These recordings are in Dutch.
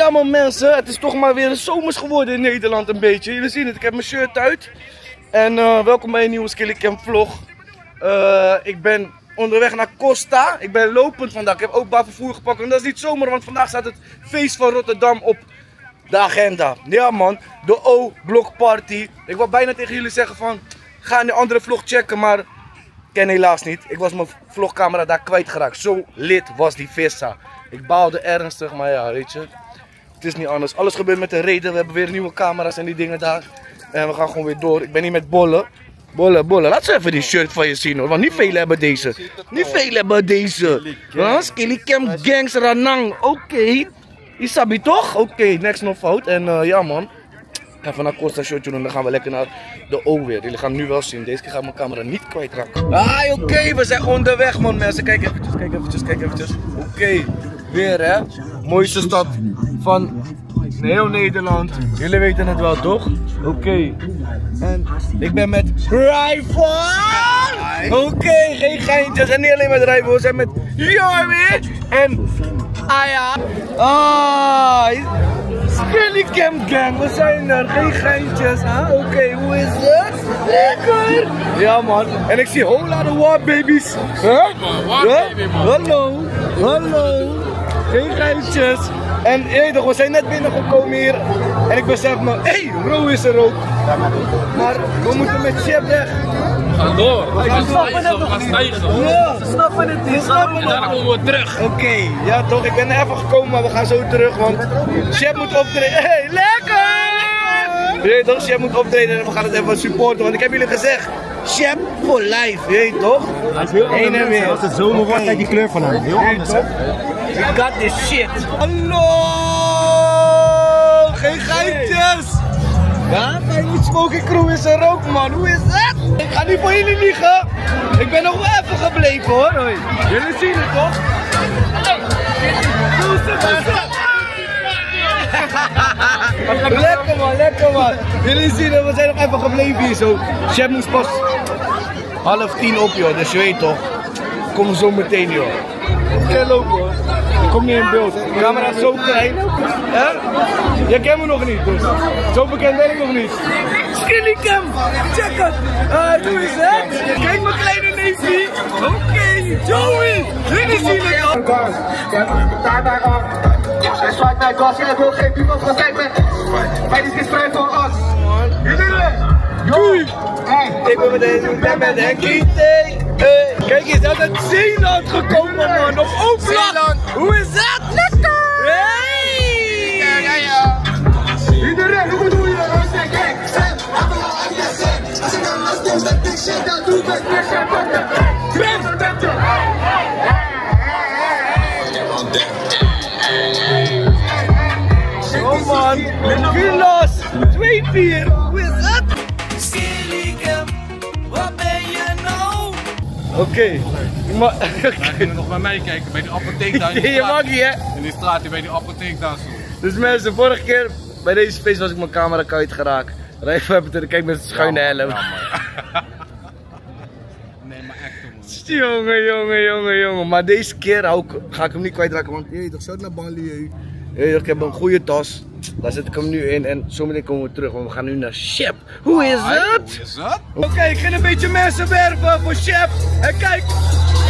ja man mensen, het is toch maar weer een zomers geworden in Nederland een beetje. Jullie zien het, ik heb mijn shirt uit. En eh, welkom bij een nieuwe Skillycam vlog. Uh, ik ben onderweg naar Costa. Ik ben lopend vandaag. Ik heb ook vervoer gepakt. En dat is niet zomaar, want vandaag staat het feest van Rotterdam op de agenda. Ja man, de O-Block Party. Ik wou bijna tegen jullie zeggen van, ga de andere vlog checken, maar ken helaas niet. Ik was mijn vlogcamera daar kwijtgeraakt. Zo lid was die vissa. Ik baalde ernstig, maar ja, weet je. Het is niet anders. Alles gebeurt met een reden. We hebben weer nieuwe camera's en die dingen daar. En we gaan gewoon weer door. Ik ben hier met Bolle. Bolle, Bolle. Laat ze even die shirt van je zien hoor. Want niet veel hebben deze. Niet veel hebben deze. Huh? Skilly Gangs Ranang. Oké. Isabi toch? Oké, okay, next no fout. En uh, ja man. Even naar Costa shotje en dan gaan we lekker naar de O weer. Jullie gaan nu wel zien. Deze keer gaat mijn camera niet kwijtraken. Ah, oké. We zijn onderweg man mensen. Kijk eventjes, kijk eventjes, kijk eventjes. Oké. Weer hè. Mooiste stad van heel Nederland. Jullie weten het wel toch? Oké. Okay. En ik ben met Rifle. Oké, okay, geen geintjes. En niet alleen met Rifle, we zijn met Jorwin en Aya. Ah, Skelly Cam Gang, we zijn er. Geen geintjes. Huh? Oké, okay, hoe is het? Lekker. Ja man. En ik zie hola de war babies. Huh? Hallo. Hallo. Geen geintjes. En hey, toch, we zijn net binnengekomen hier. En ik besef me, hé, hey, Ro is er ook. Maar we moeten met Chef weg. We gaan door. We gaan snappen het nog niet. Ja, ze snappen het niet. Snappen en daarna komen we terug. Oké, okay, ja toch, ik ben er even gekomen, maar we gaan zo terug. Want Chef moet optreden. Hé, hey, lekker! Je toch, Chef moet optreden en we gaan het even supporten. Want ik heb jullie gezegd, Chef voor life, weet je toch? Hij is heel weer. Als het zomer wordt, kijk die kleur van hem. Heel anders, hè? You got this shit. Hallo! Geen geintjes! Ja, Feyenoord Smoking Crew is er ook, man. Hoe is het? Ik ga niet voor jullie liegen. Ik ben nog wel even gebleven, hoor. Hoi. Jullie zien het, toch? lekker man, lekker man. Jullie zien het, we zijn nog even gebleven hier zo. Chef moest pas half tien op joh, dus je weet toch. Kom zo meteen joh. Oké, lopen hoor. Ik kom niet in beeld. De camera is zo klein. Hè? Jij kent me nog niet, dus. Zo bekend ben ik nog niet. Skilly Cam, check het. Uh, hoe is het? Kijk mijn kleine neefje. Oké, okay, Joey. Jullie zien het al. Hij zwaait mij gas, jij wil geen iemand gaan kijken. Mij is vrij van as. Doei! Ik ben met een, ik ben met Henkie Hey. Kijk eens, uit het Zeeland gekomen man, op Oopland! Hoe is dat? Lekker! Hey! Ja, ja, ja. Iedereen, hoe bedoel je dat? Kijk, kijk, Als ik dan last met dik shit, dan doe ik het met Oh man, Kilos, 2-4, Oké, maar... je nog bij mij kijken, bij de apotheek daar in Je mag niet hè? In die straat, bij die apotheek daar zo. Dus mensen, vorige keer bij deze feest was ik mijn camera kwijtgeraakt. Rijf heb het er, kijk met schuine helm. nee, maar echt man. Jongen, jongen, jongen, jongen. Maar deze keer ook, ga ik hem niet kwijtraken, want je toch, shout naar banlieue. Ik heb een goede tas. Daar zet ik hem nu in en zometeen komen we terug, want we gaan nu naar Shep. Hoe is het? Hoe is het? Oké, okay, ik ga een beetje mensen werven voor Shep. En kijk,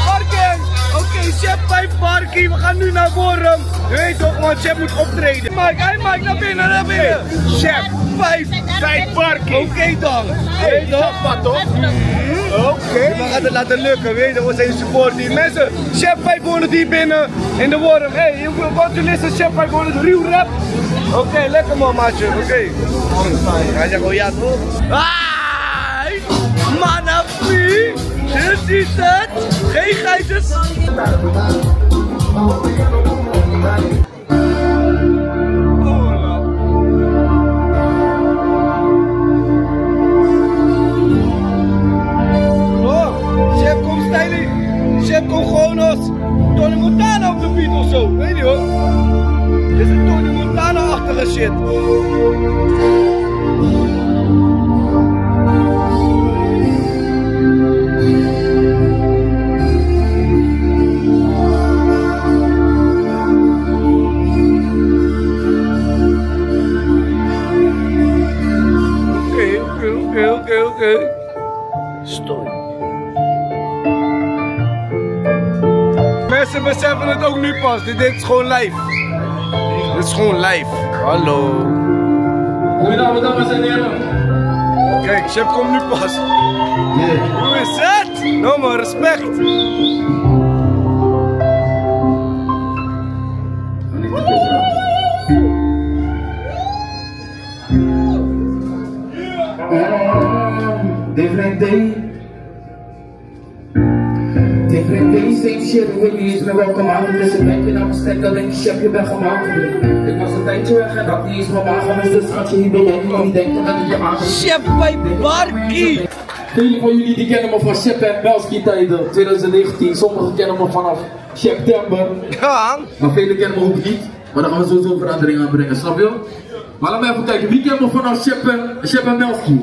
parking. Oké, okay, Shep 5 parking. We gaan nu naar Worm. Je weet toch, want Shep moet optreden. Mike, hey Mike, naar binnen, naar binnen. Shep 5, 5 parking. Oké okay, dan. Hey, toch? Wat toch? Oké. Okay. We gaan het laten lukken, weet je, we zijn support hier. Mensen, Chef 500 hier binnen in de worm. Hé, hey, wat jullie is Chef 500 real rap? Oké, okay, lekker man, maatje. Oké. Okay. Hij zegt wel ja toch? Hai! Manafi! Dit is het! Geen geitjes! Dit, dit is gewoon live. Dit is gewoon live. Hallo. Goedenavond dames en heren. Kijk, chef komt nu pas. Hoe is het? Nou man, respect. Different day. Different day, same shit. Ik weet niet eens meer maand het is. Ik denk je naar mijn stek, dan denk je, chef, je bent gemaakt. Ik was een tijdje weg en had niet eens mijn maag geweest. Dus schatje, hier ben jij niet. Die denkt dat ik je aangekomen. Chef bij Barkie. Velen van jullie die kennen me van Shep en Belski tijden 2019. Sommigen kennen me vanaf september. Ja, Maar velen kennen me ook niet. Maar dan gaan we sowieso verandering aanbrengen, snap je? Maar laten we even kijken. Wie kent me vanaf Shep en, Shep en Belski?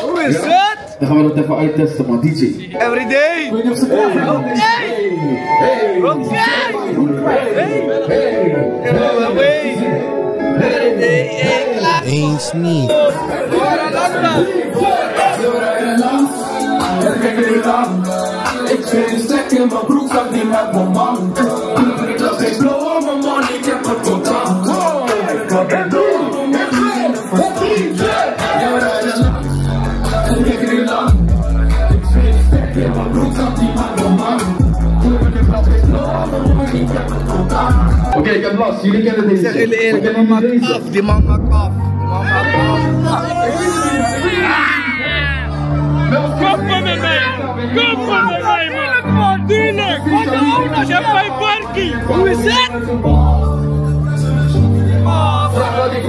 hoe is Ja. Dan gaan we dat even uittesten, man. DJ. Ik weet niet of ze klaar zijn. Hey! Hey! Oké. Hey! Hey! Eens niet. Ik zit een stek in mijn broekzak, die met mijn man. Contact. Oké, ik heb last, jullie kennen deze. Zeg jullie eerlijk, die Kennen man jullie maakt deze? af. Die man maakt af. Die man maakt af. Kom maar met mij! Kom maar met mij, man! man! Tuurlijk! Wat de ouders hebben bij Barkie! Hoe is het? Vraag wat die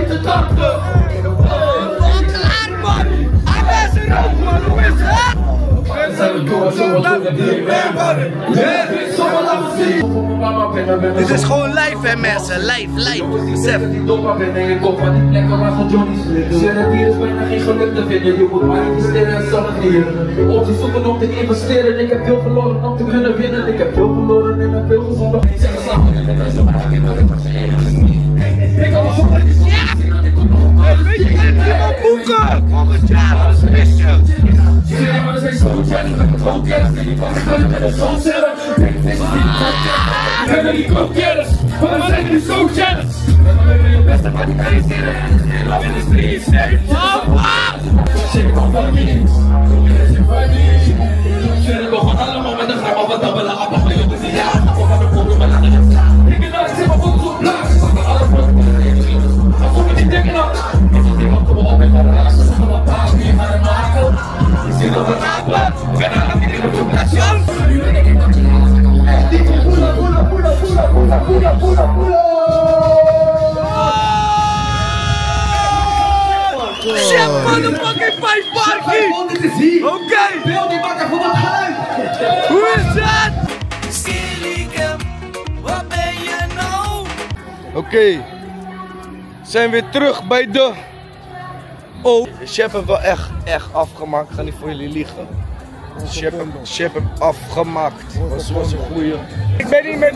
ik ben favoriete tante. Zijn we door, zo wat doen we die remember. Yeah, zo wat laten zien. Voor mijn mama ben ik ben Dit is gewoon live hè mensen. Live, live. Besef. die en je van die plekken waar Johnny's hier is bijna geen geluk te vinden. Je moet maar investeren en zelf. Opties zoeken om te investeren. Ik heb veel verloren om te kunnen winnen. Ik heb veel verloren en heb veel. Ik het samen. Ik and make him a puka for the child of Papa! Dit is hier. Oké. Wil die bakken voor wat geluid. Hoe is het? Oké, zijn weer terug bij de. Oh, de chef heeft wel echt, echt afgemaakt. Ik ga niet voor jullie liegen. De chef, heeft- chef heeft afgemaakt. Dat was een goeie. Ik ben niet met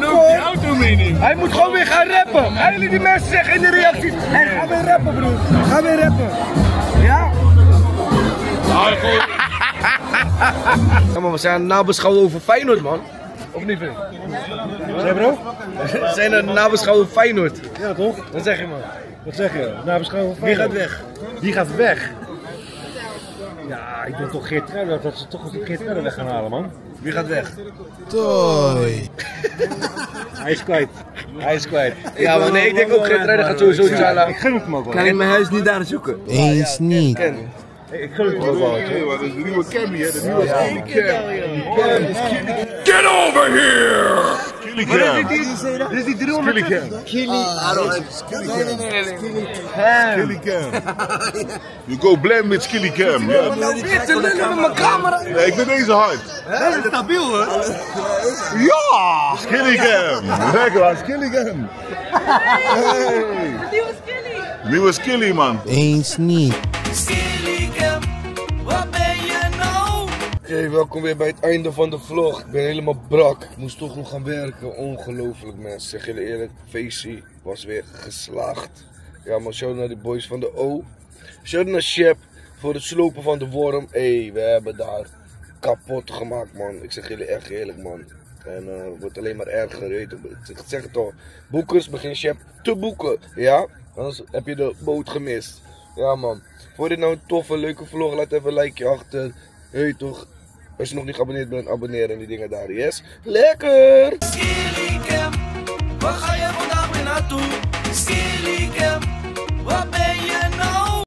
meenemen! Hij moet gewoon weer gaan rappen. Eigenlijk die mensen zeggen in de reacties. Hij gaat weer rappen, broer. Ga weer rappen. Ja, maar we zijn nabeschouwen over Feyenoord, man. Of niet, Vin? Zeg bro? We zijn nabeschouwen over Feyenoord. Ja toch? Wat zeg je, man? Wat zeg je? Na beschouwing van Wie gaat weg? Wie gaat weg? Ja, ik denk toch Geert Truiden dat ze toch een Geert Truiden weg gaan halen man. Wie gaat weg? Hij is kwijt. Hij is kwijt. Ja, maar nee, ik denk ook Geertruiden gaat sowieso Tjala. Ik gun het hem ook wel. Kan ik mijn huis niet daar zoeken? Eens niet. Ik gun het wel. Dat is de nieuwe Cammy, hè? De nieuwe Cammy Cam. Get over here! Skillycam. Dit is die 300. Skillycam. Skillycam. You go blend met. Ja. Weer te lullen met mijn camera. Nee, ik vind deze hard. Deze is stabiel hoor. Ja! Skillycam. Lekker man, Skillycam. Hey. Nieuwe Skilly. Nieuwe Skilly man. Eens niet. Oké, welkom weer bij het einde van de vlog. Ik ben helemaal brak. Ik moest toch nog gaan werken. Ongelooflijk mensen. Zeg jullie eerlijk, feestje was weer geslaagd. Ja man, shout naar die boys van de O. Shout naar Shep voor het slopen van de worm. Hé, hey, we hebben daar kapot gemaakt man. Ik zeg jullie echt eerlijk man. En eh, het wordt alleen maar erger. Je. Ik zeg het al. Boekers begin Shep te boeken. Ja, anders heb je de boot gemist. Ja man. Vond je dit nou een toffe, leuke vlog? Laat even een likeje achter. Hey toch. Als je nog niet geabonneerd bent, abonneer en die dingen daar. Yes? Lekker! Waar ga je vandaag weer naartoe?